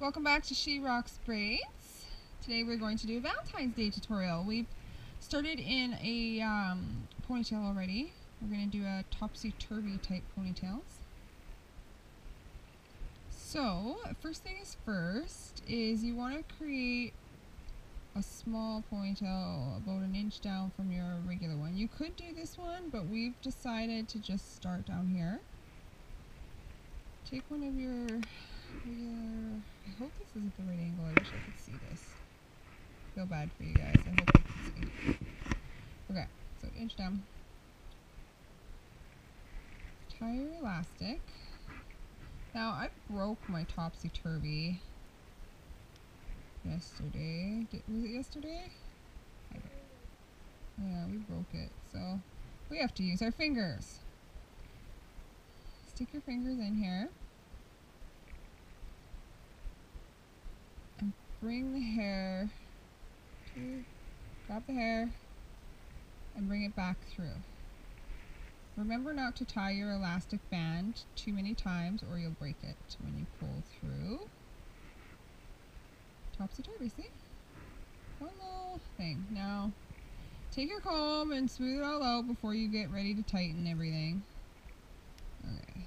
Welcome back to She Roxx Braidz. Today we're going to do a Valentine's Day tutorial. We've started in a um, ponytail already. We're going to do a topsy-turvy type ponytails. So, first thing is first is you want to create a small ponytail about an inch down from your regular one. You could do this one, but we've decided to just start down here. Take one of your regular I hope this isn't the right angle. I wish I could see this. Feel bad for you guys. I hope you can see. Okay, so inch down. Tie your elastic. Now, I broke my topsy-turvy yesterday. Did, was it yesterday? Yeah, we broke it. So, we have to use our fingers. Stick your fingers in here. Bring the hair to, grab the hair and bring it back through. Remember not to tie your elastic band too many times or you'll break it when you pull through. Topsy-turvy, see? One little thing. Now, take your comb and smooth it all out before you get ready to tighten everything. Okay.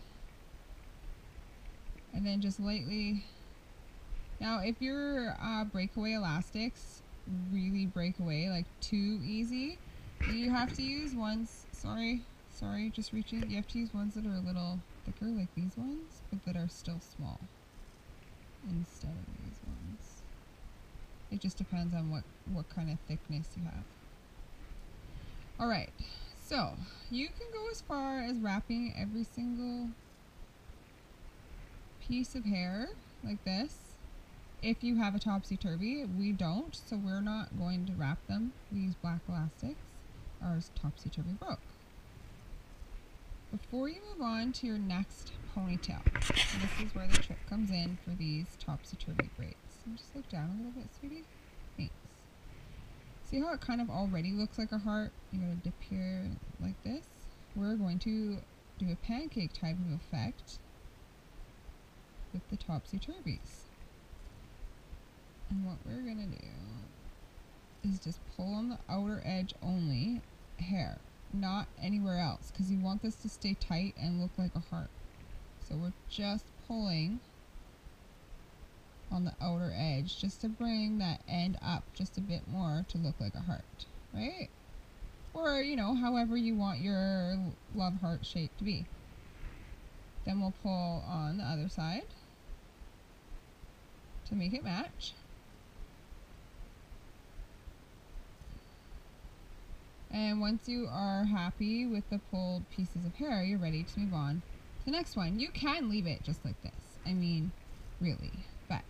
And then just lightly now, if your uh, breakaway elastics really break away, like too easy, you have to use ones, sorry, sorry, just reaching, you have to use ones that are a little thicker, like these ones, but that are still small instead of these ones. It just depends on what, what kind of thickness you have. Alright, so you can go as far as wrapping every single piece of hair like this if you have a topsy-turvy, we don't, so we're not going to wrap them. We use black elastics. Ours topsy-turvy broke. Before you move on to your next ponytail, this is where the trick comes in for these topsy-turvy braids. Just look down a little bit, sweetie. Thanks. See how it kind of already looks like a heart? You gotta dip here like this. We're going to do a pancake type of effect with the topsy-turvies. And what we're going to do is just pull on the outer edge only hair, not anywhere else, because you want this to stay tight and look like a heart. So we're just pulling on the outer edge just to bring that end up just a bit more to look like a heart, right? Or, you know, however you want your love heart shape to be. Then we'll pull on the other side to make it match. And once you are happy with the pulled pieces of hair, you're ready to move on to the next one. You can leave it just like this. I mean, really. But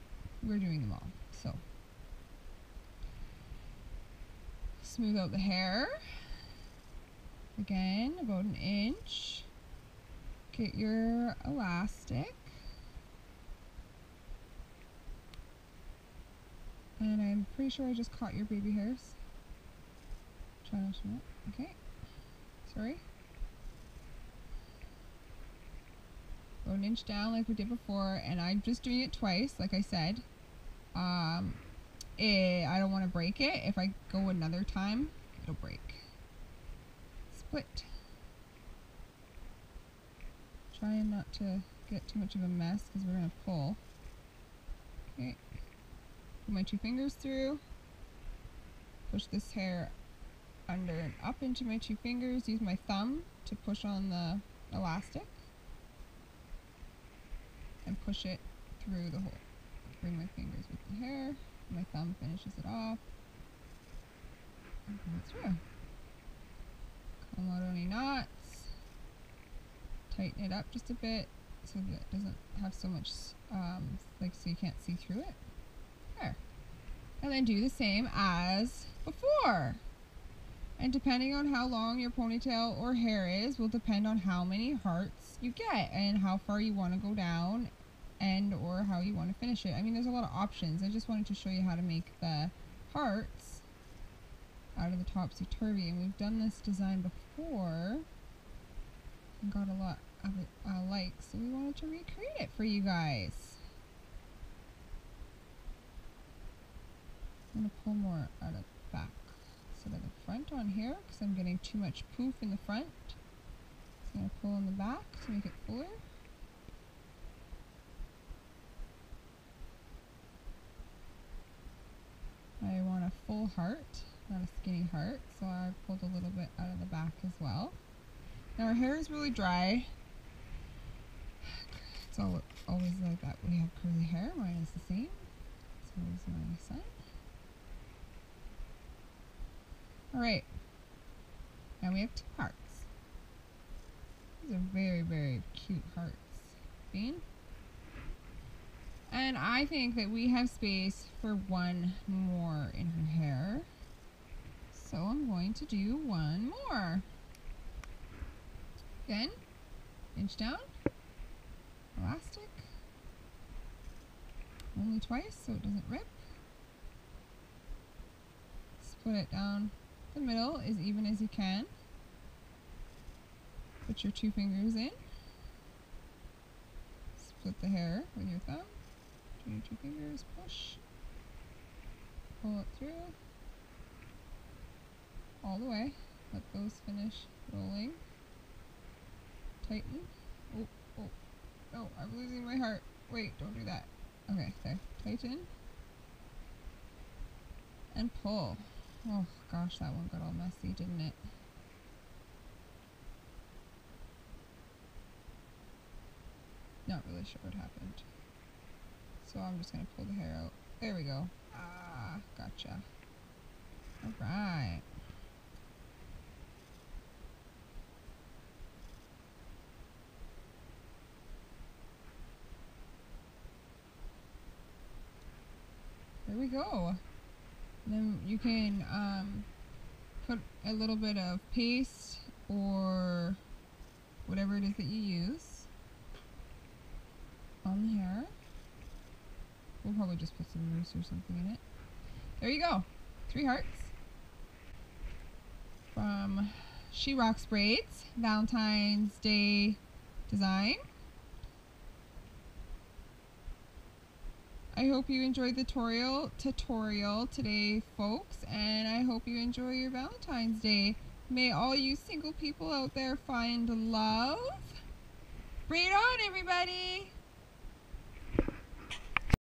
we're doing them all. So, smooth out the hair. Again, about an inch. Get your elastic. And I'm pretty sure I just caught your baby hairs. Okay. Sorry. Go an inch down like we did before, and I'm just doing it twice, like I said. Um, it, I don't want to break it. If I go another time, it'll break. Split. Trying not to get too much of a mess because we're going to pull. Okay. Put my two fingers through. Push this hair under and up into my two fingers. Use my thumb to push on the elastic and push it through the hole. Bring my fingers with the hair. My thumb finishes it off. And pull it through. Knots. Tighten it up just a bit so that it doesn't have so much, um, like so you can't see through it. There. And then do the same as before. And depending on how long your ponytail or hair is will depend on how many hearts you get and how far you want to go down and or how you want to finish it. I mean, there's a lot of options. I just wanted to show you how to make the hearts out of the topsy-turvy. And we've done this design before and got a lot of it, uh, likes. So we wanted to recreate it for you guys. I'm going to pull more out of on here because I'm getting too much poof in the front. So I'm going to pull in the back to make it fuller. I want a full heart, not a skinny heart, so I pulled a little bit out of the back as well. Now our hair is really dry. It's all, always like that. We have curly hair. Mine is the same. So is my son. Alright. Now we have two hearts. These are very, very cute hearts. Bean? And I think that we have space for one more in her hair. So I'm going to do one more. Again, inch down, elastic, only twice so it doesn't rip. Split it down the middle as even as you can. Put your two fingers in. Split the hair with your thumb. Do your two fingers, push. Pull it through. All the way. Let those finish rolling. Tighten. Oh, oh. No, I'm losing my heart. Wait, don't do that. Okay, there. Tighten. And pull. Oh gosh, that one got all messy, didn't it? Not really sure what happened. So I'm just going to pull the hair out. There we go. Ah, gotcha. Alright. There we go. Then you can um, put a little bit of paste or whatever it is that you use on the hair. We'll probably just put some mousse or something in it. There you go. Three hearts. From She Roxx Braidz, Valentine's Day design. I hope you enjoyed the tutorial, tutorial today, folks, and I hope you enjoy your Valentine's Day. May all you single people out there find love. Braid on, everybody!